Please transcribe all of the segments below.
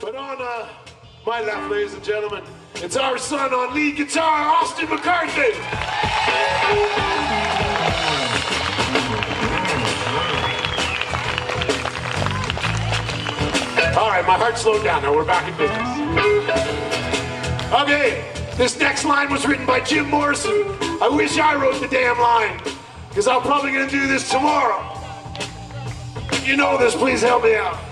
But on uh, my left, ladies and gentlemen, it's our son on lead guitar, Austin McCarthy. All right, my heart slowed down. Now we're back in business. Okay, this next line was written by Jim Morrison. I wish I wrote the damn line, because I'm probably gonna do this tomorrow. If you know this, please help me out.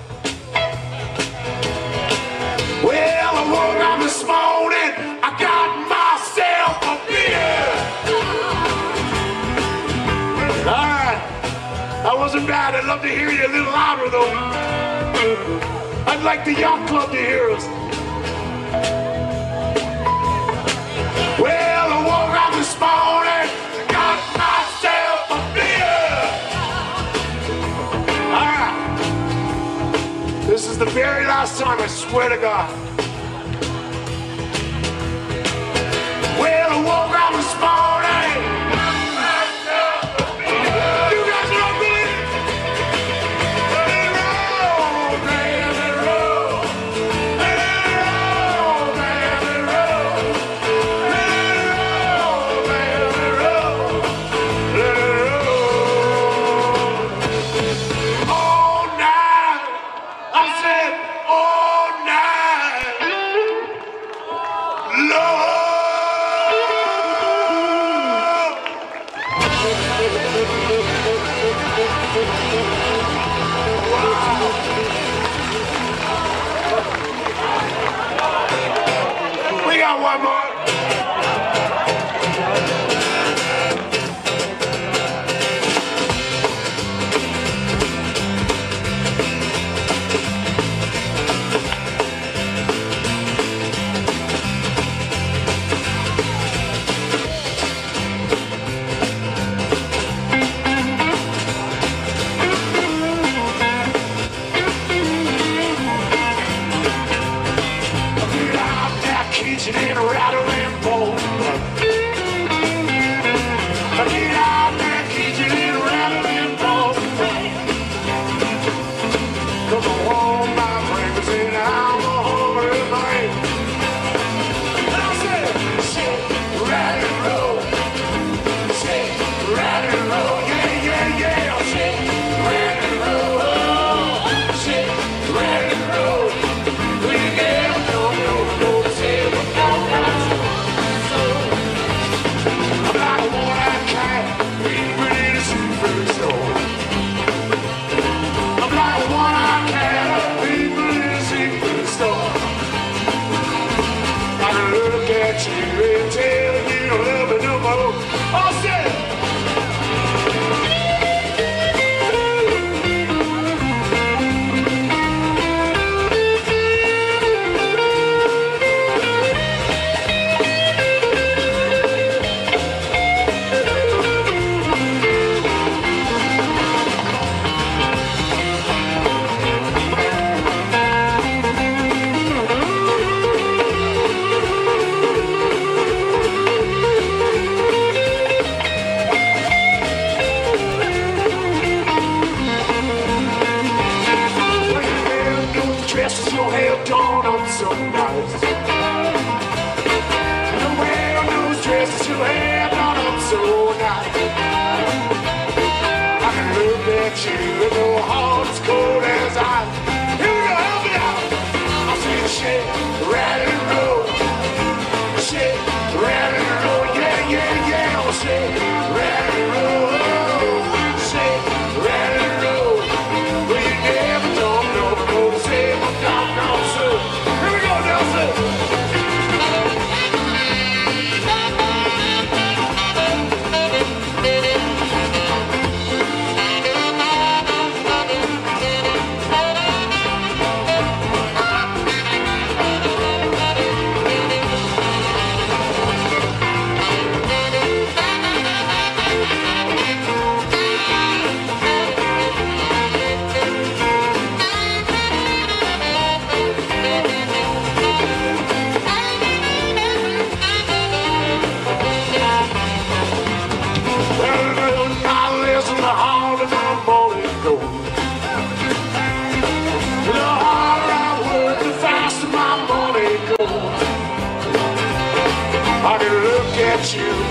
Well, I woke up this morning, I got myself a beer. All right, wasn't bad. I'd love to hear you a little louder though. I'd like the yacht club to hear us. The very last time, I swear to God. Well, I woke up this morning. Got one more. You and your heart is cold as ice.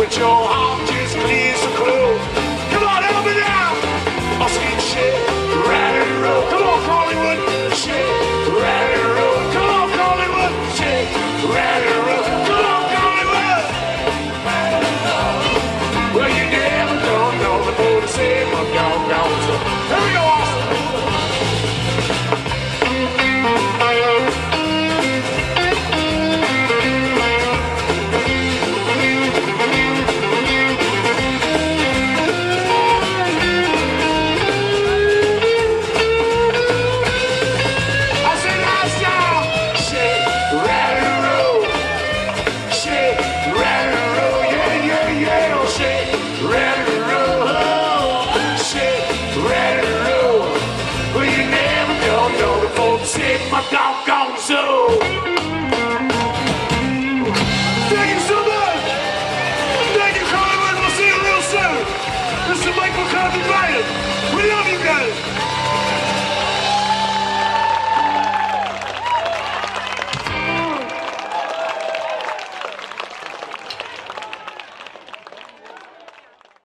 With your heart.